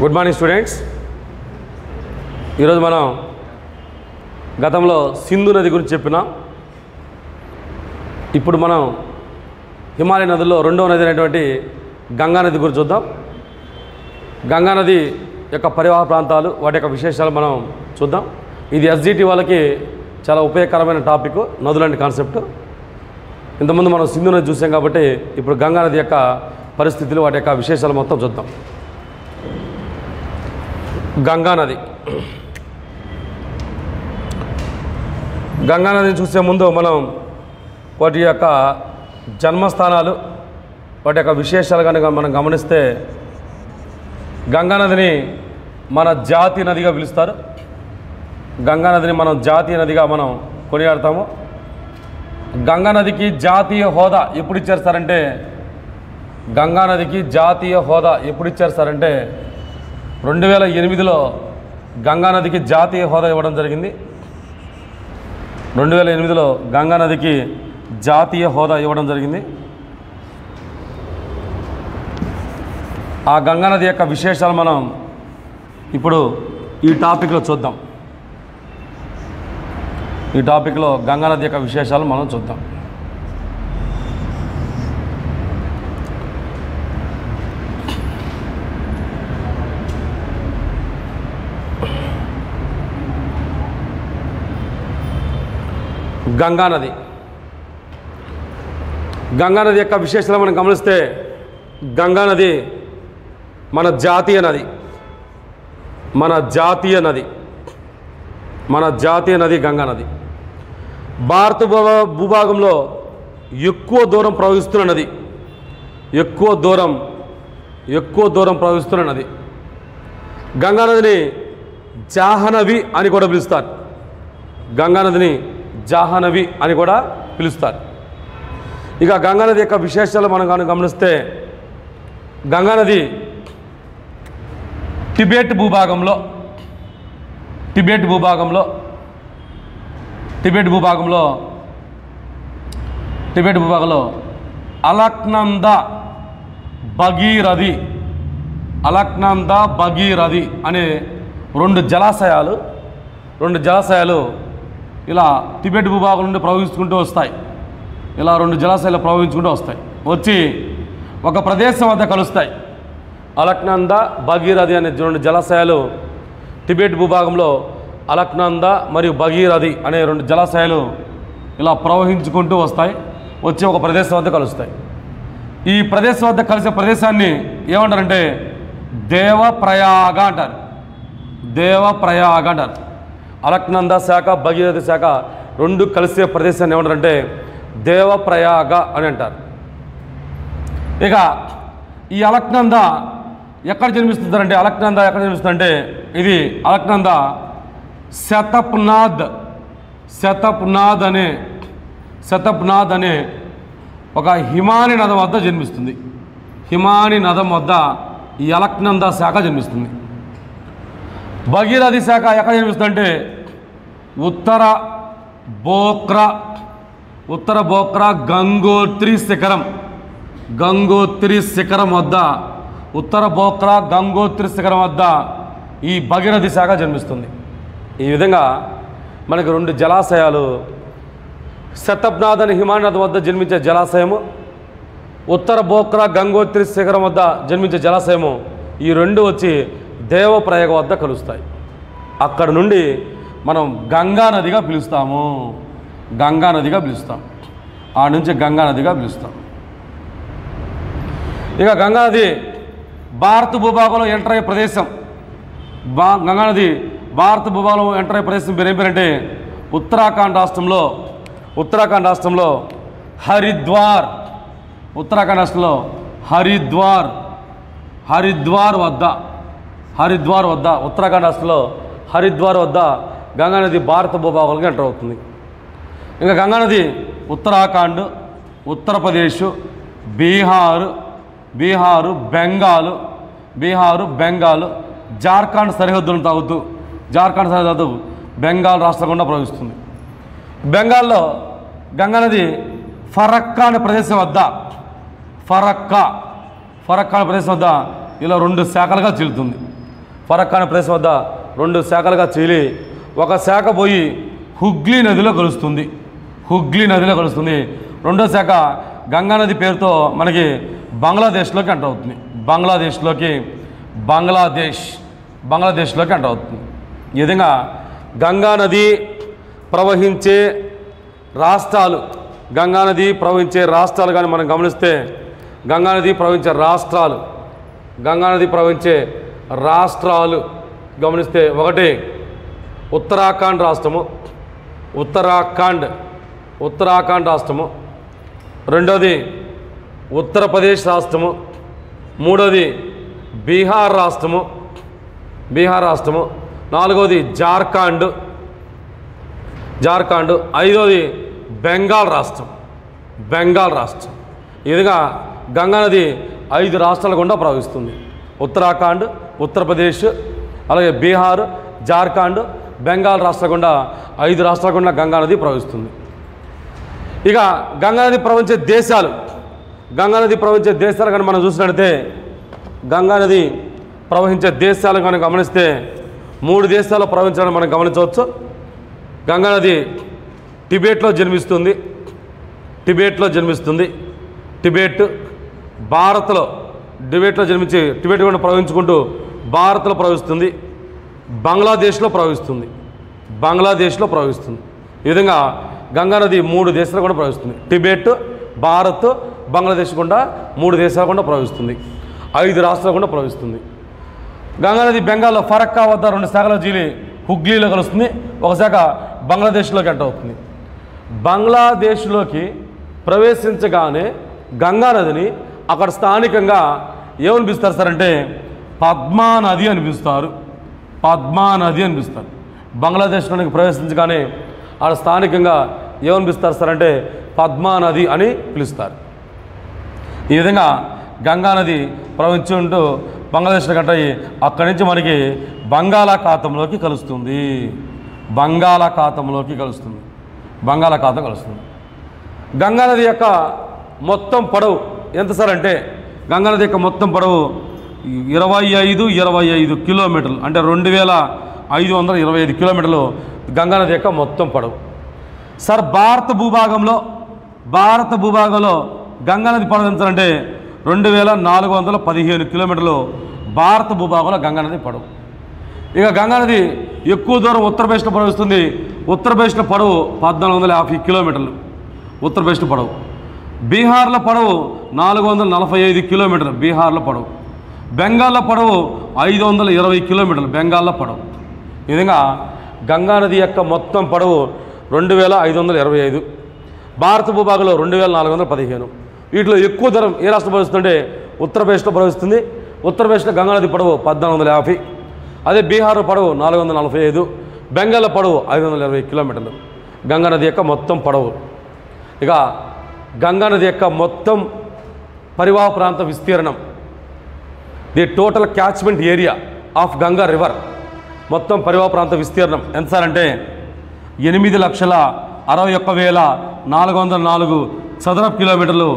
Good morning students ఈరోజు మనం గతంలో సింధు నది గురించి చెప్పినాం. ఇప్పుడు మనం హిమాలయ నదుల్లో రెండవ నది అయినటువంటి గంగా నది గురించి చూద్దాం. గంగా నది యొక్క పరివాహ ప్రాంతాలు వాటి యొక్క విశేషాలు మనం చూద్దాం. ఇది ఎస్జిటి వాళ్ళకి చాలా ఉపయోగకరమైన టాపిక్ నదులంటి కాన్సెప్ట్. ఇంతకుముందు మనం సింధు నది చూసాం కాబట్టి ఇప్పుడు గంగా నది యొక్క పరిస్థితులు వాటి యొక్క విశేషాలు మొత్తం చూద్దాం. గంగా నది. గంగా నదిని చూసే ముందు మనం వాటి యొక్క జన్మస్థానాలు వాటి యొక్క విశేషాలు కనుక మనం గమనిస్తే గంగా నదిని మన జాతి నదిగా పిలుస్తారు. గంగా నదిని మనం జాతీయ నదిగా మనం కొనియాడతాము. గంగా నదికి జాతీయ హోదా ఎప్పుడు ఇచ్చారు సార్ అంటే గంగా నదికి జాతీయ హోదా ఎప్పుడు ఇచ్చారు సార్ అంటే రెండు వేల ఎనిమిదిలో గంగా నదికి జాతీయ హోదా ఇవ్వడం జరిగింది. రెండు వేల ఎనిమిదిలో గంగా నదికి జాతీయ హోదా ఇవ్వడం జరిగింది. ఆ గంగా నది యొక్క విశేషాలు మనం ఇప్పుడు ఈ టాపిక్లో చూద్దాం. ఈ టాపిక్లో గంగా నది యొక్క విశేషాలు మనం చూద్దాం. గంగా నది. గంగా నది యొక్క విశేషాలు మనం గమనిస్తే గంగా నది మన జాతీయ నది. మన జాతీయ నది. మన జాతీయ నది గంగా నది. భారత భూభాగంలో ఎక్కువ దూరం ప్రవహిస్తున్న నది. ఎక్కువ దూరం ఎక్కువ దూరం ప్రవహిస్తున్న నది. గంగా నదిని జాహ్నవి అని కూడా పిలుస్తారు. గంగా నదిని జాహ్నవి అని కూడా పిలుస్తారు. ఇక గంగా నది యొక్క విశేషాలు మనం కానీ గమనిస్తే గంగానది టిబెట్ భూభాగంలో టిబెట్ భూభాగంలో టిబెట్ భూభాగంలో టిబెట్ భూభాగంలో అలక్నంద భగీరథి అలక్నంద భగీరథి అనే రెండు జలాశయాలు రెండు జలాశయాలు ఇలా టిబెట్ భూభాగం నుండి ప్రవహించుకుంటూ వస్తాయి. ఇలా రెండు జలాశయాలు ప్రవహించుకుంటూ వస్తాయి. వచ్చి ఒక ప్రదేశం వద్ద కలుస్తాయి. అలక్నంద భగీరథి అనే రెండు జలాశయాలు టిబెట్ భూభాగంలో అలక్నంద మరియు భగీరథి అనే రెండు జలాశయాలు ఇలా ప్రవహించుకుంటూ వస్తాయి. వచ్చి ఒక ప్రదేశం వద్ద కలుస్తాయి. ఈ ప్రదేశం వద్ద కలిసే ప్రదేశాన్ని ఏమంటారంటే దేవప్రయాగ అంటారు. దేవప్రయాగ అంటారు. అలక్నంద శాఖ భగీరథ శాఖ రెండు కలిసే ప్రదేశాన్ని ఏమంటారంటే దేవప్రయాగ అని అంటారు. ఇక ఈ అలక్నంద ఎక్కడ జన్మిస్తుందంటే అలక్నంద ఎక్కడ జన్మిస్తుందంటే ఇది అలక్నంద శతప్నాథ్ శతప్నాథ్ అనే శతప్నాథ్ అనే ఒక హిమాని నదం వద్ద జన్మిస్తుంది. హిమాని నదం వద్ద ఈ అలక్నంద శాఖ జన్మిస్తుంది. భగీరథి శాఖ ఎక్కడ కనిపిస్తుందంటే ఉత్తర బోక్రా ఉత్తర బోక్రా గంగోత్రి శిఖరం గంగోత్రి శిఖరం వద్ద ఉత్తర బోక్రా గంగోత్రి శిఖరం వద్ద ఈ భగీరథి శాఖ జన్మిస్తుంది. ఈ విధంగా మనకు రెండు జలాశయాలు శతబ్నాథన్ అని వద్ద జన్మించే జలాశయము ఉత్తర బోక్రా గంగోత్రి శిఖరం వద్ద జన్మించే జలాశయము ఈ రెండు వచ్చి దేవప్రయాగ వద్ద కలుస్తాయి. అక్కడ నుండి మనం గంగా నదిగా పిలుస్తాము. గంగా నదిగా పిలుస్తాం. ఆ నుంచి గంగా నదిగా పిలుస్తాం. ఇక గంగా నది భారత భూభాగంలో ఎంటర్ అయ్యే ప్రదేశం. బా గంగా నది భారత భూభాగంలో ఎంటర్ అయ్యే ప్రదేశం పేరు ఏం పేరంటే ఉత్తరాఖండ్ రాష్ట్రంలో ఉత్తరాఖండ్ రాష్ట్రంలో హరిద్వార్. ఉత్తరాఖండ్ రాష్ట్రంలో హరిద్వార్. హరిద్వార్ వద్ద. హరిద్వార్ వద్ద ఉత్తరాఖండ్ రాష్ట్రంలో హరిద్వార్ వద్ద గంగా నది భారత భూభాగంలోకి ఎంటర్ అవుతుంది. ఇంకా గంగా నది ఉత్తరాఖండ్ ఉత్తరప్రదేశ్ బీహార్ బీహారు బెంగాల్ బీహారు బెంగాల్ జార్ఖండ్ సరిహద్దులను తాగుతూ జార్ఖండ్ సరిహద్దు బెంగాల్ రాష్ట్రం గుండా ప్రవహిస్తుంది. బెంగాల్లో గంగా నది ఫరక్కా అనే ప్రదేశం వద్ద ఫరక్కా ఫరక్కా అనే ప్రదేశం వద్ద ఇలా రెండు శాఖలుగా చెల్లుతుంది ఫరక్కా ప్రదేశ్ ప్రదేశం వద్ద రెండు శాఖలుగా చీలి ఒక శాఖ పోయి హుగ్లీ నదిలో కలుస్తుంది. హుగ్లీ నదిలో కలుస్తుంది. రెండో శాఖ గంగా నది పేరుతో మనకి బంగ్లాదేశ్లోకి ఎంటర్ అవుతుంది. బంగ్లాదేశ్లోకి బంగ్లాదేశ్ బంగ్లాదేశ్లోకి ఎంటర్ అవుతుంది. ఈ విధంగా గంగా నది ప్రవహించే రాష్ట్రాలు గంగా నది ప్రవహించే రాష్ట్రాలు కానీ మనం గమనిస్తే గంగా నది ప్రవహించే రాష్ట్రాలు గంగా నది ప్రవహించే రాష్ట్రాలు గమనిస్తే ఒకటి ఉత్తరాఖండ్ రాష్ట్రము ఉత్తరాఖండ్ ఉత్తరాఖండ్ రాష్ట్రము. రెండోది ఉత్తరప్రదేశ్ రాష్ట్రము. మూడోది బీహార్ రాష్ట్రము. బీహార్ రాష్ట్రము. నాలుగోది జార్ఖండ్. జార్ఖండ్. ఐదోది బెంగాల్ రాష్ట్రం. బెంగాల్ రాష్ట్రం. ఇదిగా గంగా నది ఐదు రాష్ట్రాల గుండా ప్రవహిస్తుంది. ఉత్తరాఖండ్ ఉత్తరప్రదేశ్ అలాగే బీహార్ జార్ఖండ్ బెంగాల్ రాష్ట్ర గుండా ఐదు రాష్ట్రాల గుండా గంగా నది ప్రవహిస్తుంది. ఇక గంగా నది ప్రవహించే దేశాలు గంగా నది ప్రవహించే దేశాలు కానీ మనం చూసినట్లయితే గంగా నది ప్రవహించే దేశాలు కానీ గమనిస్తే మూడు దేశాలు ప్రవహించడం మనం గమనించవచ్చు. గంగా నది టిబెట్లో జన్మిస్తుంది టిబెట్లో జన్మిస్తుంది టిబెట్ భారత్లో టిబెట్లో జన్మించి టిబెట్ కూడా ప్రవహించుకుంటూ భారత్లో ప్రవహిస్తుంది బంగ్లాదేశ్లో ప్రవహిస్తుంది బంగ్లాదేశ్లో ప్రవహిస్తుంది. ఈ విధంగా గంగా నది మూడు దేశాలు కూడా ప్రవహిస్తుంది. టిబెట్ భారత్ బంగ్లాదేశ్ గుండా మూడు దేశాల గుండా ప్రవహిస్తుంది. ఐదు రాష్ట్రాల గుండా ప్రవహిస్తుంది. గంగానది బెంగాల్లో ఫరక్కా వద్ద రెండు శాఖల జీలి హుగ్లీలో కలుస్తుంది. ఒక శాఖ బంగ్లాదేశ్లోకి ఎంటర్ అవుతుంది. బంగ్లాదేశ్లోకి ప్రవేశించగానే గంగా నదిని అక్కడ స్థానికంగా ఏమనిపిస్తారు సార్ అంటే పద్మా నది అని పిలుస్తారు పద్మా నది అని పిలుస్తారు బంగ్లాదేశ్లోనికి ప్రవేశించగానే ఆడ స్థానికంగా ఏమని పిలుస్తారు సార్ అంటే పద్మానది అని పిలుస్తారు. ఈ విధంగా గంగా నది ప్రవహించుంటూ బంగ్లాదేశ్లో కట్ అక్కడి నుంచి మనకి బంగాళాఖాతంలోకి కలుస్తుంది. బంగాళాఖాతంలోకి కలుస్తుంది. బంగాళాఖాతం కలుస్తుంది. గంగా నది యొక్క మొత్తం పొడవు ఎంత సార్ అంటే గంగా నది యొక్క మొత్తం పొడవు ఇరవై ఐదు ఇరవై ఐదు కిలోమీటర్లు అంటే రెండు వేల ఐదు వందల ఇరవై ఐదు కిలోమీటర్లు గంగా నది యొక్క మొత్తం పొడవు. సార్ భారత భూభాగంలో భారత భూభాగంలో గంగా నది పొడవు ఎంత అంటే రెండు వేల నాలుగు వందల పదిహేను కిలోమీటర్లు భారత భూభాగంలో గంగానది పొడవు. ఇక గంగా నది ఎక్కువ దూరం ఉత్తరప్రదేశ్లో ప్రవహిస్తుంది ఉత్తరప్రదేశ్లో పొడవు పద్నాలుగు వందల యాభై కిలోమీటర్లు. ఉత్తరప్రదేశ్లో పొడవు. బీహార్లో పొడవు నాలుగు వందల నలభై ఐదు కిలోమీటర్లు బీహార్లో పొడవు. బెంగాల్లో పడవు ఐదు వందల ఇరవై కిలోమీటర్లు బెంగాల్లో పడవు. ఈ విధంగా గంగా నది యొక్క మొత్తం పడవు రెండు వేల ఐదు వందల ఇరవై ఐదు. భారత భూభాగంలో రెండు వేల నాలుగు వందల పదిహేను. వీటిలో ఎక్కువ దూరం ఏ రాష్ట్రం ప్రవహిస్తుంటే ఉత్తరప్రదేశ్లో ప్రవహిస్తుంది. ఉత్తరప్రదేశ్లో గంగా నది పద్నాలుగు వందల యాభై. అదే బీహార్ పడవు నాలుగు వందల నలభై ఐదు. బెంగాల్ పడవు ఐదు వందల ఇరవై కిలోమీటర్లు. గంగా నది యొక్క మొత్తం పడవు. ఇక గంగా నది యొక్క మొత్తం పరివాహ ప్రాంత విస్తీర్ణం the total catchment area of Ganga river. మొత్తం పరివాహ ప్రాంత విస్తీర్ణం ఎంత సార్ అంటే ఎనిమిది లక్షల అరవై ఒక్క వేల నాలుగు వందల నాలుగు చదరపు కిలోమీటర్లు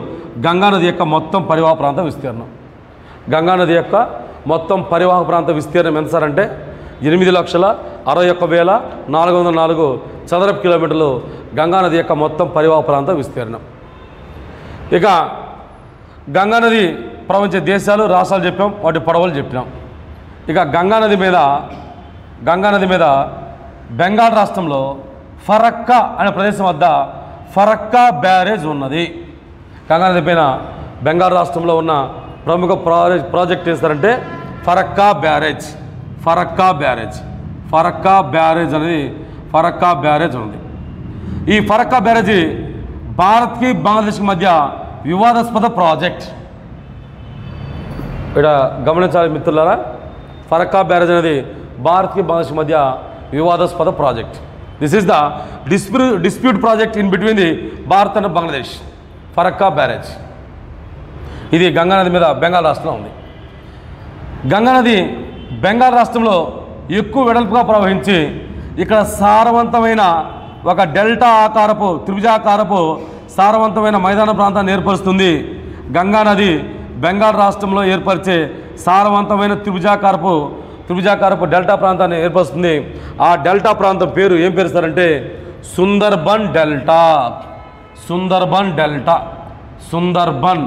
గంగా నది యొక్క మొత్తం పరివాహ ప్రాంత విస్తీర్ణం. గంగా నది యొక్క మొత్తం పరివాహ ప్రాంత విస్తీర్ణం ఎంత సార్ అంటే ఎనిమిది లక్షల అరవై ఒక్క వేల నాలుగు వందల నాలుగు చదరపు కిలోమీటర్లు గంగా నది యొక్క మొత్తం పరివాహ ప్రాంత విస్తీర్ణం. ఇక గంగా ప్రపంచ దేశాలు రాష్ట్రాలు చెప్పాం వాటి పడవలు చెప్పినాం. ఇక గంగా నది మీద గంగా నది మీద బెంగాల్ రాష్ట్రంలో ఫరక్కా అనే ప్రదేశం వద్ద ఫరక్కా బ్యారేజ్ ఉన్నది. గంగా నది పైన బెంగాల్ రాష్ట్రంలో ఉన్న ప్రముఖ ప్రాజెక్ట్ ప్రాజెక్ట్ చేస్తారంటే Farakka barrage. Farakka barrage. Farakka barrage అనేది ఫరక్కా బ్యారేజ్ ఉంది. ఈ ఫరక్కా బ్యారేజీ భారత్కి బంగ్లాదేశ్కి మధ్య వివాదాస్పద ప్రాజెక్ట్. ఇక్కడ గమనించాలి మిత్రులారా ఫరక్కా బ్యారేజ్ అనేది భారత్కి బంగ్లాదేశ్ మధ్య వివాదాస్పద project. This is the dispute dispute project in between the Bharat and Bangladesh. Farakka barrage. ఇది గంగా నది మీద బెంగాల్ రాష్ట్రంలో ఉంది. గంగా నది బెంగాల్ రాష్ట్రంలో ఎక్కువ వెడల్పుగా ప్రవహించి ఇక్కడ సారవంతమైన ఒక డెల్టా ఆకారపు త్రిభుజాకారపు సారవంతమైన మైదాన ప్రాంతాన్ని ఏర్పరుస్తుంది గంగా నది బెంగాల్ రాష్ట్రంలో ఏర్పరిచే సారవంతమైన త్రిభుజాకారపు త్రిభుజాకారపు డెల్టా ప్రాంతాన్ని ఏర్పరుస్తుంది. ఆ డెల్టా ప్రాంతం పేరు ఏం పేరుస్తారంటే Sundarban delta. Sundarban delta. Sundarban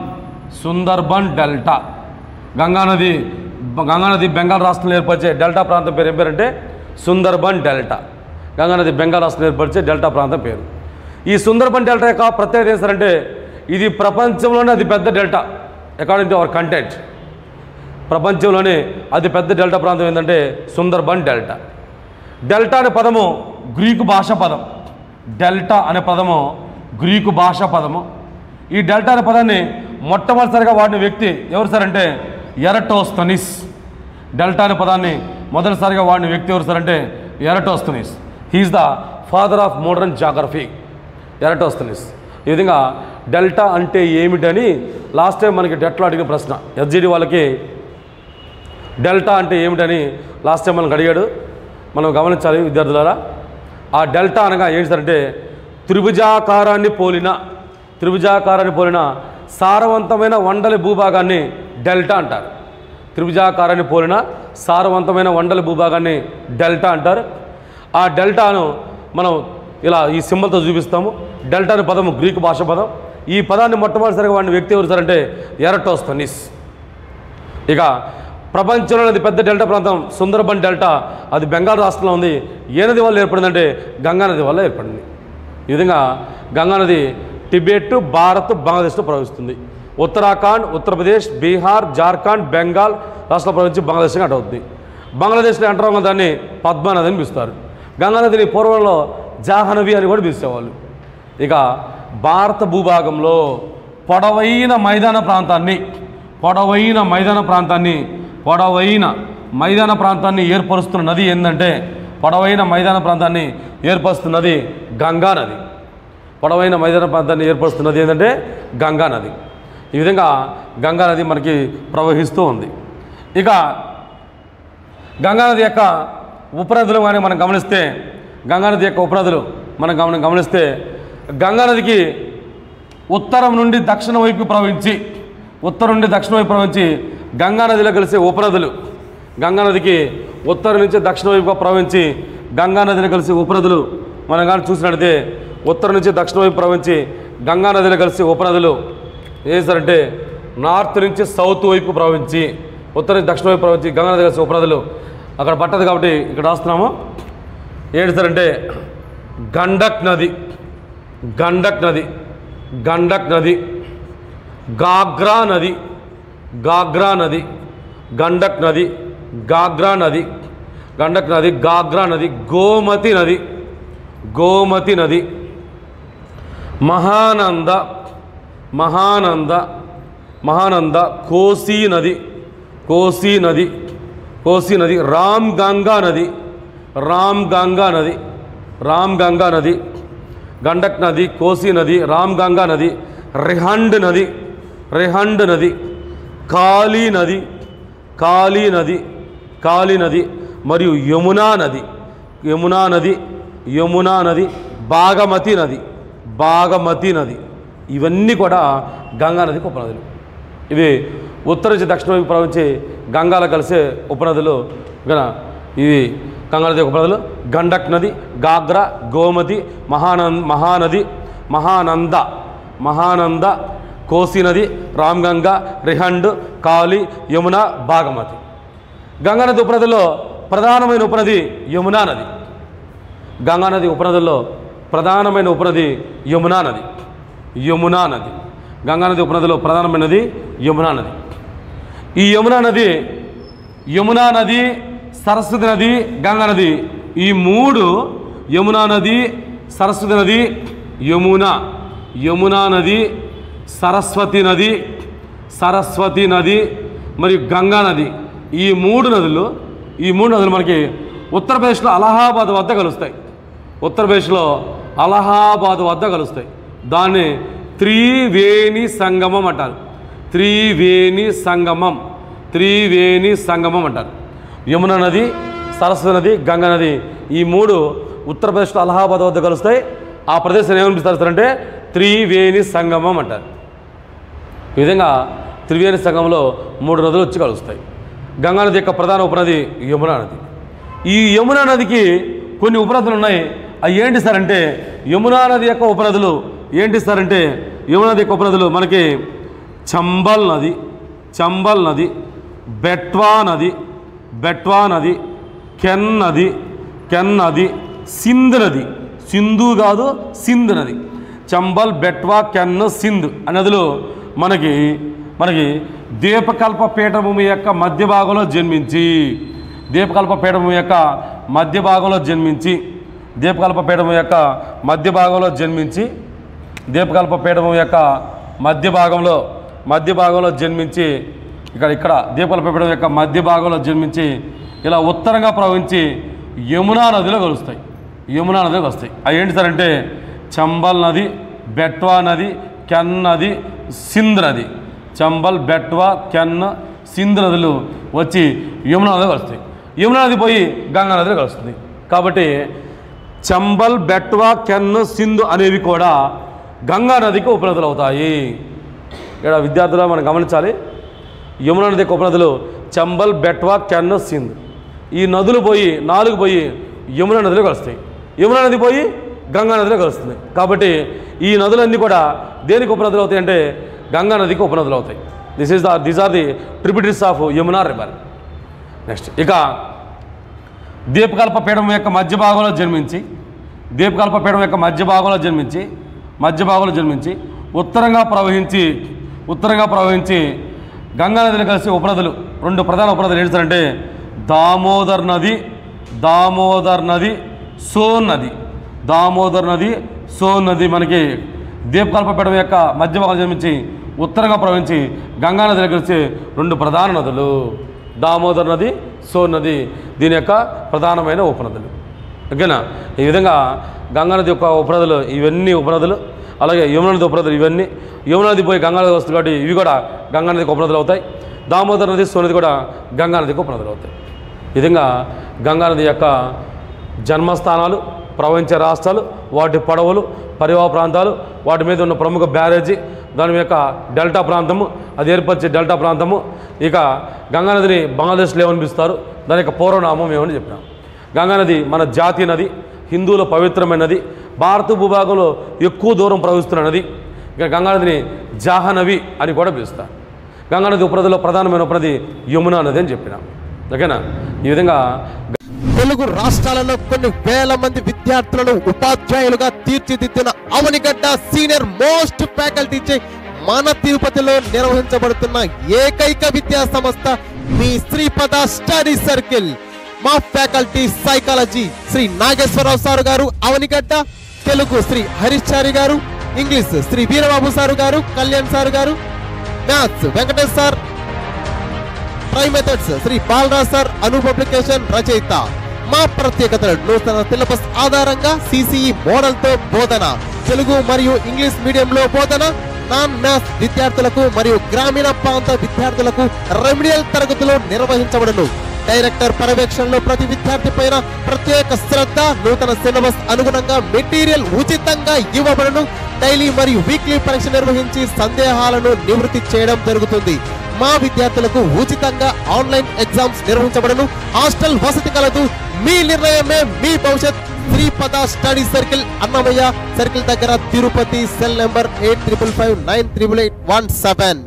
Sundarban delta. గంగానది గంగానది బెంగాల్ రాష్ట్రంలో ఏర్పరిచే డెల్టా ప్రాంతం పేరు ఏం పేరంటే సుందర్బన్ డెల్టా. గంగానది బెంగాల్ రాష్ట్రంలో ఏర్పరిచే డెల్టా ప్రాంతం పేరు. ఈ సుందర్బన్ డెల్టా యొక్క ప్రత్యేకత ఏంటంటే ఇది ప్రపంచంలోనే అది పెద్ద delta. According to our content ప్రపంచంలోనే అతి పెద్ద డెల్టా ప్రాంతం ఏంటంటే సుందర్బన్ డెల్టా. డెల్టా అనే పదము గ్రీకు భాష పదం. డెల్టా అనే పదము గ్రీకు భాష పదము. ఈ డెల్టా అనే పదాన్ని మొట్టమొదటిసారిగా వాడిన వ్యక్తి ఎవరు సార్ అంటే ఎరటోస్తనిస్. డెల్టా అనే పదాన్ని మొదటిసారిగా వాడిన వ్యక్తి ఎవరు సార్ అంటే Eratosthenes. He is the father of modern geography Eratosthenes. ఈ విధంగా డెల్టా అంటే ఏమిటని లాస్ట్ టైం మనకి డెట్లో అడిగిన ప్రశ్న. ఎస్జిడి వాళ్ళకి డెల్టా అంటే ఏమిటని లాస్ట్ టైం మనకు అడిగాడు. మనం గమనించాలి విద్యార్థులారా. ఆ డెల్టా అనగా ఏంటి సార్ అంటే త్రిభుజాకారాన్ని పోలిన త్రిభుజాకారాన్ని పోలిన సారవంతమైన వండలి భూభాగాన్ని డెల్టా అంటారు. త్రిభుజాకారాన్ని పోలిన సారవంతమైన వండలి భూభాగాన్ని డెల్టా అంటారు. ఆ డెల్టాను మనం ఇలా ఈ సింబల్తో చూపిస్తాము. డెల్టా అనే పదము గ్రీకు భాష పదం. ఈ పదాన్ని మొట్టమొదటిసారిగా వాడిన వ్యక్తి ఎవరు సార్ ఎరటోస్తనిస్. ఇక ప్రపంచంలో అది పెద్ద డెల్టా ప్రాంతం సుందరబన్ డెల్టా అది బెంగాల్ రాష్ట్రంలో ఉంది. ఏ నది వల్ల ఏర్పడిందంటే గంగా నది వల్ల ఏర్పడింది. ఈ విధంగా గంగా నది టిబెట్ భారత్ బంగ్లాదేశ్లో ప్రవహిస్తుంది. ఉత్తరాఖండ్ ఉత్తరప్రదేశ్ బీహార్ జార్ఖండ్ బెంగాల్ రాష్ట్రాల ప్రవహించి బంగ్లాదేశ్గా అంటవుద్ది బంగ్లాదేశ్లో అంటారు దాన్ని పద్మానది అని పిలుస్తారు. గంగా నదిని పూర్వంలో జాహ్నవి అని కూడా పిలిచేవాళ్ళు. ఇక భారత భూభాగంలో పొడవైన మైదాన ప్రాంతాన్ని పొడవైన మైదాన ప్రాంతాన్ని పొడవైన మైదాన ప్రాంతాన్ని ఏర్పరుస్తున్న నది ఏంటంటే పొడవైన మైదాన ప్రాంతాన్ని ఏర్పరుస్తున్నది గంగా నది. పొడవైన మైదాన ప్రాంతాన్ని ఏర్పరుస్తున్నది ఏంటంటే గంగా నది. ఈ విధంగా గంగా నది మనకి ప్రవహిస్తూ ఉంది. ఇక గంగానది యొక్క ఉపనదులు కానీ మనం గమనిస్తే గంగానది యొక్క ఉపనదులు మనం గమని గమనిస్తే గంగానదికి ఉత్తరం నుండి దక్షిణ వైపు ప్రవహించి ఉత్తరం నుండి దక్షిణ వైపు ప్రవహించి గంగానదిలో కలిసే ఉపనదులు. గంగానదికి ఉత్తరం నుంచి దక్షిణ వైపుగా ప్రవహించి గంగానదిలో కలిసే ఉపనదులు మనం కానీ చూసినట్లయితే ఉత్తరం నుంచి దక్షిణ వైపు ప్రవహించి గంగానదిలో కలిసే ఉపనదులు ఏం నార్త్ నుంచి సౌత్ వైపు ప్రవహించి ఉత్తరం నుంచి దక్షిణ వైపు ప్రవహించి గంగానది కలిసే ఉపనదులు. అక్కడ పట్టదు కాబట్టి ఇక్కడ రాస్తున్నాము. ఏడుస్తారంటే అంటే గండక్ నది గండక్ నది గండక్ నది గాగ్రా నది గాగ్రా నది గండక్ నది గాగ్రా నది గండక్ నది గాగ్రా నది గోమతి నది గోమతి నది మహానంద మహానంద మహానంద కోసీ నది కోసీ నది కోసీ నది రామ్ గంగా నది రామ్ గంగా నది రామ్ గంగా నది గండక్ నది కోసీ నది రామ్ గంగా నది రిహండ్ నది రిహండ్ నది కాళీ నది కాళీ నది కాళీ నది మరియు యమునా నది యమునా నది యమునా నది బాగమతి నది బాగమతి నది ఇవన్నీ కూడా గంగా నదికి ఉపనదులు. ఇవి ఉత్తర నుంచి దక్షిణ వైపు ప్రవహించే గంగాలో కలిసే ఉపనదులు. గన ఇవి గంగానది ఉపనదులు గండక్ నది గాగ్రా గోమతి మహానంద్ మహానది మహానంద మహానంద కోసి నది రామ్గంగా రిహండ్ కాళి యమున బాగమతి. గంగానది ఉపనదిలో ప్రధానమైన ఉపనది యమునా నది. గంగా నది ప్రధానమైన ఉపనది యమునా నది. యమునా నది. గంగా నది ఉపనదిలో ప్రధానమైనది యమునా నది. ఈ యమునా నది యమునా నది సరస్వతి నది గంగా నది. ఈ మూడు యమునా నది సరస్వతి నది యమున. యమునా నది సరస్వతి నది సరస్వతి నది మరియు గంగా నది. ఈ మూడు నదులు ఈ మూడు నదులు మనకి ఉత్తరప్రదేశ్లో అలహాబాద్ వద్ద కలుస్తాయి. ఉత్తరప్రదేశ్లో అలహాబాద్ వద్ద కలుస్తాయి. దాన్ని త్రివేణి సంగమం అంటారు. త్రివేణి సంగమం. త్రివేణి సంగమం అంటారు. యమున నది సరస్వతి నది గంగా నది ఈ మూడు ఉత్తరప్రదేశ్లో అలహాబాద్ వద్ద కలుస్తాయి. ఆ ప్రదేశాన్ని ఏమనిపిస్తారు అంటే త్రివేణి సంగమం అంటారు. ఈ విధంగా త్రివేణి సంగంలో మూడు నదులు వచ్చి కలుస్తాయి. గంగా నది యొక్క ప్రధాన ఉపనది యమునా నది. ఈ యమునా నదికి కొన్ని ఉపనదులు ఉన్నాయి. అవి ఏంటి సార్ అంటే యమునా నది యొక్క ఉపనదులు ఏంటి సార్ అంటే యమునా నది యొక్క ఉపనదులు మనకి చంబల్ నది చంబల్ నది బెట్వా నది బెట్వా నది కెన్ నది కెన్ నది సింధ్ నది. సింధు కాదు సింధ్ నది. చంబల్ బెట్వా కెన్ సింధ్ నదిలో నదులు మనకి మనకి దీపకల్ప పీఠభూమి యొక్క మధ్య భాగంలో జన్మించి దీపకల్ప పీఠభూమి యొక్క మధ్య భాగంలో జన్మించి దీపకల్ప పీఠభూమి యొక్క మధ్య భాగంలో జన్మించి దీపకల్ప పీఠభూమి యొక్క మధ్య భాగంలో మధ్య భాగంలో జన్మించి ఇక్కడ ఇక్కడ దీపకల్ప పీఠం యొక్క మధ్య భాగంలో జన్మించి ఇలా ఉత్తరంగా ప్రవహించి యమునా నదిలో కలుస్తాయి. యమునా నదిలో వస్తాయి. అవి ఏంటి సార్ అంటే చంబల్ నది బెట్వా నది కెన్ నది సింధ్ నది. చంబల్ బెట్వా కెన్ సింధ్ నదులు వచ్చి యమునా నదిలో కలుస్తాయి. యమునా నది పోయి గంగా నదిలో కలుస్తుంది. కాబట్టి చంబల్ బెట్వా కెన్ సింధు అనేవి కూడా గంగా నదికి ఉపనదులు అవుతాయి ఇక్కడ విద్యార్థులు మనం గమనించాలి. యమునా నది ఉపనదులు చంబల్ బెట్వా కెన్న సింధ్. ఈ నదులు పోయి నాలుగు పోయి యమునా నదిలో కలుస్తాయి. యమునా నది పోయి గంగా నదిలో కలుస్తుంది. కాబట్టి ఈ నదులన్నీ కూడా దేనికి ఉపనదులు అవుతాయి అంటే గంగా నదికి ఉపనదులు అవుతాయి. This is the these are the tributaries of Yamuna river next ఇక దీపకల్ప పీఠం యొక్క మధ్య భాగంలో జన్మించి దీపకల్ప పీఠం యొక్క మధ్య భాగంలో జన్మించి మధ్య భాగంలో జన్మించి ఉత్తరంగా ప్రవహించి ఉత్తరంగా ప్రవహించి గంగా నదిని కలిసి ఉపనదులు రెండు ప్రధాన ఉపనదులు ఏంటంటే దామోదర్ నది దామోదర్ నది సోన్ నది. దామోదర్ నది సోన్ నది మనకి దీపకల్పపేట యొక్క మధ్య భాగం జన్మించి ఉత్తరంగా ప్రవహించి గంగా నదిని కలిసి రెండు ప్రధాన నదులు. దామోదర్ నది సోన్ నది దీని యొక్క ప్రధానమైన ఉపనదులు. ఓకేనా? ఈ విధంగా గంగా నది యొక్క ఉపనదులు ఇవన్నీ ఉపనదులు. అలాగే యమునా ఉపనదులు ఇవన్నీ. యమునా పోయి గంగా నది వస్తుంది కాబట్టి ఇవి కూడా గంగా నదికి ఉపనదులు అవుతాయి. దామోదర్ నది సోనది కూడా గంగా నదికి ఉపనదులు అవుతాయి. విధంగా గంగా నది యొక్క జన్మస్థానాలు ప్రవహించే రాష్ట్రాలు వాటి పడవలు పరివాహ ప్రాంతాలు వాటి మీద ఉన్న ప్రముఖ బ్యారేజీ దాని యొక్క డెల్టా ప్రాంతము అది ఏర్పరిచే డెల్టా ప్రాంతము. ఇక గంగానదిని బంగ్లాదేశ్లో ఏమనిపిస్తారు? దాని యొక్క పూర్వనామం ఏమని చెప్పినాం? గంగానది మన జాతీయ నది హిందువుల పవిత్రమైన నది భారత భూభాగంలో ఎక్కువ దూరం ప్రవహిస్తున్న నది ఇక గంగానదిని జాహనవి అని కూడా పిలుస్తారు. గంగానది ఉపనదిలో ప్రధానమైన ఉపనది యమునా నది అని చెప్పిన. ఓకేనా? ఈ విధంగా తెలుగు రాష్ట్రాలలో కొన్ని వేల మంది విద్యార్థులను ఉపాధ్యాయులుగా తీర్చిదిద్దిన అవనిగడ్డ సీనియర్ మోస్ట్ ఫ్యాకల్టీ చే మన తిరుపతిలో నిర్వహించబడుతున్న ఏకైక విద్యా సంస్థ మీ శ్రీపద స్టడీ సర్కిల్. మా faculty psychology Shri Nageswara Rao sir గారు అవనిగడ్డ తెలుగు శ్రీ హరిశ్చారి గారు ఇంగ్లీష్ శ్రీ వీరబాబు సారు గారు కళ్యాణ్ సార్ గారు maths Venkatesh sir try methods Shri Balaraj sir Anu publication రచయిత. మా ప్రత్యేకతలు నూతన సిలబస్ ఆధారంగా సిసిఈ మోడల్తో బోధన తెలుగు మరియు ఇంగ్లీష్ మీడియంలో బోధన నాన్ మ్యాథ్స్ విద్యార్థులకు మరియు గ్రామీణ ప్రాంత విద్యార్థులకు రెమిడియల్ తరగతులు నిర్వహించబడును. డైరెక్టర్ పర్యవేక్షణలో ప్రతి విద్యార్థి పైన ప్రత్యేక శ్రద్ధ నూతన సిలబస్ అనుగుణంగా మెటీరియల్ ఉచితంగా ఇవ్వబడను. డైలీ మరియు వీక్లీ పరీక్ష నిర్వహించి సందేహాలను నివృత్తి చేయడం జరుగుతుంది. మా విద్యార్థులకు ఉచితంగా ఆన్లైన్ ఎగ్జామ్స్ నిర్వహించబడను. హాస్టల్ వసతి కలదు. మీ నిర్ణయమే మీ భవిష్యత్. Sripada study circle Annamayya circle దగ్గర Tirupati cell number eight triple five nine triple eight one seven.